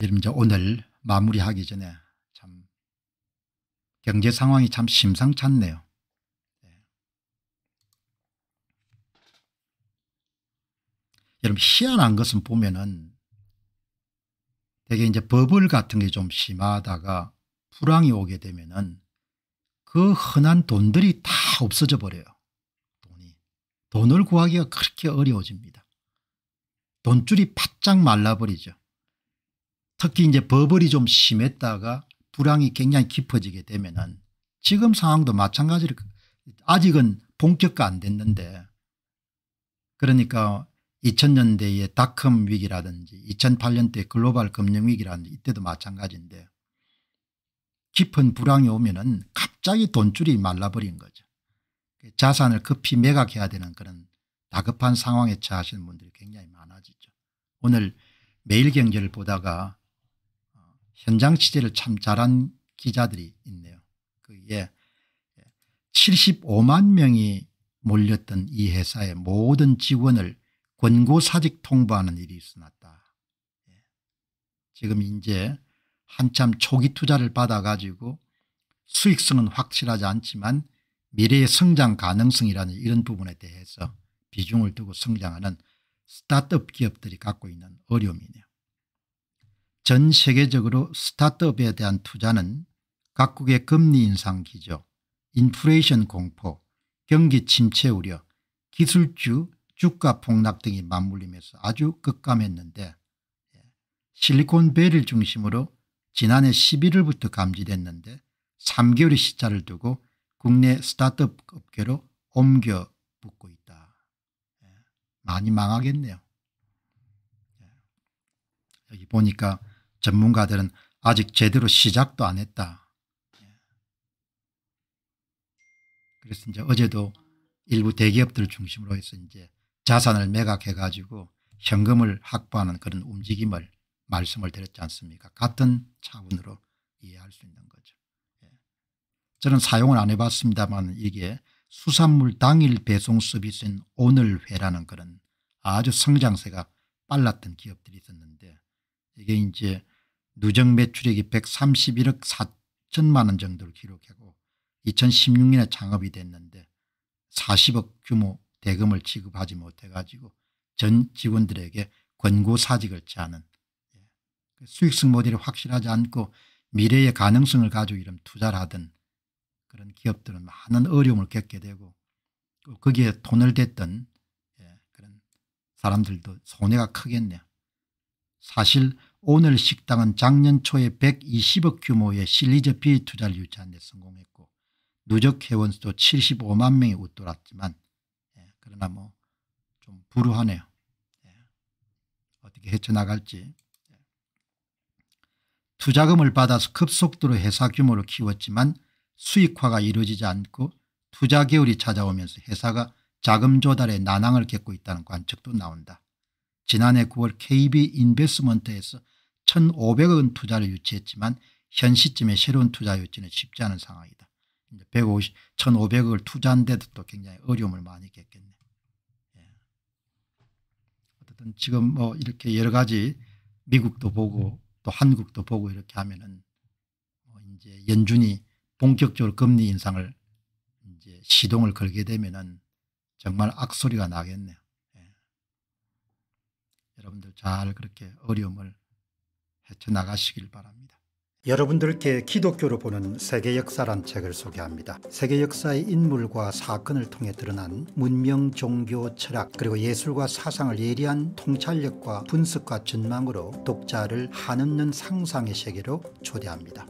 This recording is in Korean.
여러분 이제 오늘 마무리하기 전에 참 경제 상황이 참 심상찮네요. 네. 여러분 희한한 것은 보면은 되게 이제 버블 같은 게 좀 심하다가 불황이 오게 되면은 그 흔한 돈들이 다 없어져 버려요. 돈이. 돈을 구하기가 그렇게 어려워집니다. 돈줄이 바짝 말라버리죠. 특히 이제 버블이 좀 심했다가 불황이 굉장히 깊어지게 되면은 지금 상황도 마찬가지로 아직은 본격화 안 됐는데 그러니까 2000년대의 닷컴 위기라든지 2008년대 글로벌 금융위기라든지 이때도 마찬가지인데 깊은 불황이 오면 은 갑자기 돈줄이 말라버린 거죠. 자산을 급히 매각해야 되는 그런 다급한 상황에 처하시는 분들이 굉장히 많아지죠. 오늘 매일경제를 보다가 어, 현장 취재를 참 잘한 기자들이 있네요. 그게 75만 명이 몰렸던 이 회사의 모든 직원을 권고사직 통보하는 일이 있어났다. 예. 지금 이제 한참 초기 투자를 받아가지고 수익성은 확실하지 않지만 미래의 성장 가능성이라는 이런 부분에 대해서 비중을 두고 성장하는 스타트업 기업들이 갖고 있는 어려움이네요. 전 세계적으로 스타트업에 대한 투자는 각국의 금리 인상 기조, 인플레이션 공포, 경기 침체 우려, 기술주 주가 폭락 등이 맞물리면서 아주 급감했는데 예, 실리콘밸리를 중심으로 지난해 11월부터 감지됐는데 3개월의 시차를 두고 국내 스타트업 업계로 옮겨 붙고 있다. 예, 많이 망하겠네요. 예, 여기 보니까 전문가들은 아직 제대로 시작도 안 했다. 그래서 이제 어제도 일부 대기업들을 중심으로 해서 이제 자산을 매각해 가지고 현금을 확보하는 그런 움직임을 말씀을 드렸지 않습니까 같은 차원으로 이해할 수 있는 거죠. 예. 저는 사용을 안 해봤습니다만 이게 수산물 당일 배송 서비스인 오늘회라는 그런 아주 성장세가 빨랐던 기업들이 있었는데 이게 이제 누적 매출액이 131억 4천만 원 정도를 기록하고 2016년에 창업이 됐는데 40억 규모 대금을 지급하지 못해 가지고 전 직원들에게 권고사직을 취하는 예. 그 수익성 모델이 확실하지 않고 미래의 가능성을 가지고 이런 투자를 하던 그런 기업들은 많은 어려움을 겪게 되고 거기에 돈을 댔던 예, 그런 사람들도 손해가 크겠네요. 사실 오늘 식당은 작년 초에 120억 규모의 실리저 비투자를 유치하는 데 성공했고 누적 회원수도 75만 명이 웃돌았지만 그러나 뭐 좀 불우하네요. 예. 어떻게 헤쳐나갈지. 예. 투자금을 받아서 급속도로 회사 규모를 키웠지만 수익화가 이루어지지 않고 투자 개울이 찾아오면서 회사가 자금 조달에 난항을 겪고 있다는 관측도 나온다. 지난해 9월 KB 인베스먼트에서 1,500억 원 투자를 유치했지만 현 시점에 새로운 투자 유치는 쉽지 않은 상황이다. 150, 1,500억을 투자한데도 또 굉장히 어려움을 많이 겪겠네. 어쨌든 지금 뭐 이렇게 여러 가지 미국도 보고 또 한국도 보고 이렇게 하면은 뭐 이제 연준이 본격적으로 금리 인상을 이제 시동을 걸게 되면은 정말 악소리가 나겠네요. 예. 여러분들 잘 그렇게 어려움을 헤쳐나가시길 바랍니다. 여러분들께 기독교로 보는 세계 역사란 책을 소개합니다. 세계 역사의 인물과 사건을 통해 드러난 문명, 종교, 철학 그리고 예술과 사상을 예리한 통찰력과 분석과 전망으로 독자를 한없는 상상의 세계로 초대합니다.